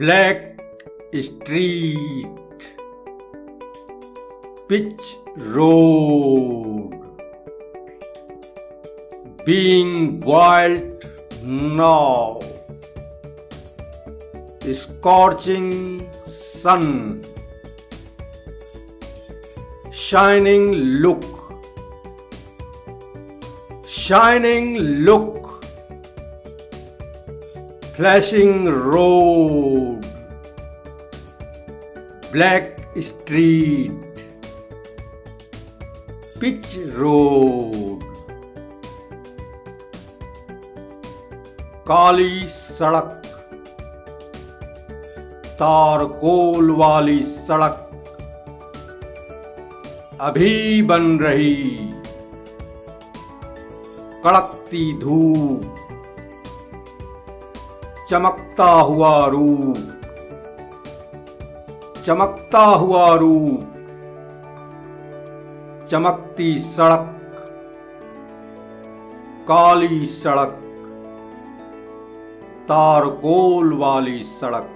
black street, pitch road, being boiled now, scorching sun, shining look, shining look, flashing road, black street pitch road काली सड़क तारकोल वाली सड़क अभी बन रही कड़कती धूप चमकता हुआ रूप चमकता हुआ रूप चमकती सड़क काली सड़क तारकोल वाली सड़क।